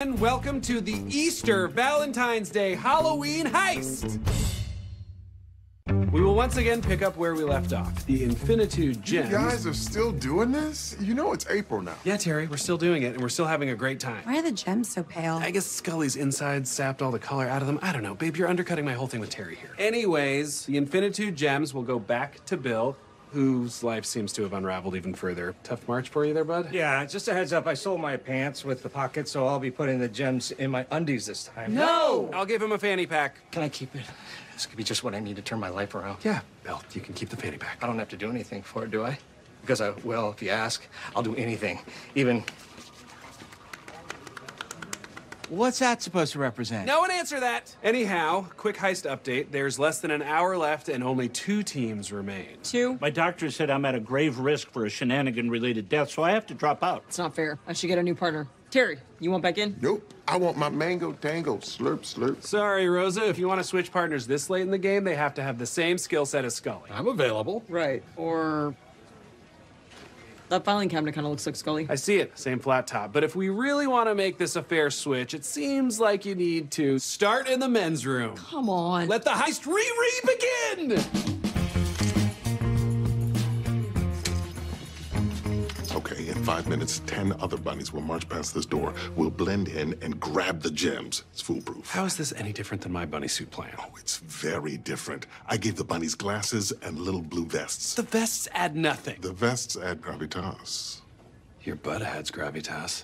And welcome to the Easter, Valentine's Day, Halloween heist! We will once again pick up where we left off. The Infinitude Gems. You guys are still doing this? You know it's April now. Yeah, Terry, we're still doing it, and we're still having a great time. Why are the gems so pale? I guess Scully's inside sapped all the color out of them. I don't know, babe, you're undercutting my whole thing with Terry here. Anyways, the Infinitude Gems will go back to Bill, whose life seems to have unraveled even further. Tough march for you there, bud? Yeah, just a heads up. I sold my pants with the pockets, so I'll be putting the gems in my undies this time. No! I'll give him a fanny pack. Can I keep it? This could be just what I need to turn my life around. Yeah, Bill, you can keep the fanny pack. I don't have to do anything for it, do I? Because I will, if you ask. I'll do anything. Even. What's that supposed to represent? No one answer that. Anyhow, quick heist update. There's less than an hour left and only two teams remain. Two? My doctor said I'm at a grave risk for a shenanigan related death, so I have to drop out. It's not fair. I should get a new partner. Terry, you want back in? Nope. I want my mango tango slurp slurp. Sorry, Rosa. If you want to switch partners this late in the game, they have to have the same skill set as Scully. I'm available. Right. Or. That filing cabinet kind of looks like Scully. I see it, same flat top. But if we really want to make this a fair switch, it seems like you need to start in the men's room. Come on. Let the heist re-re begin! Okay, in five minutes, ten other bunnies will march past this door. We'll blend in and grab the gems. It's foolproof. How is this any different than my bunny suit plan? Oh, it's very different. I gave the bunnies glasses and little blue vests. The vests add nothing. The vests add gravitas. Your butt adds gravitas.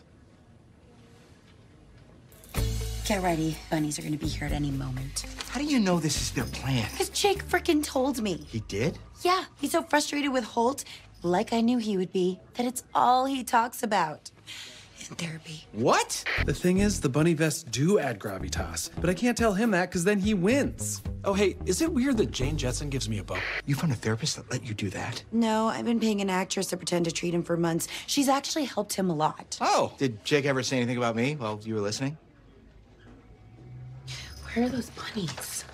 Get ready. Bunnies are gonna be here at any moment. How do you know this is their plan? Because Jake frickin' told me. He did? Yeah, he's so frustrated with Holt, like I knew he would be, that it's all he talks about. In therapy. What? The thing is, the bunny vests do add gravitas, but I can't tell him that because then he wins. Oh, hey, is it weird that Jane Jetson gives me a bow? You found a therapist that let you do that? No, I've been paying an actress to pretend to treat him for months. She's actually helped him a lot. Oh. Did Jake ever say anything about me while you were listening? Where are those bunnies?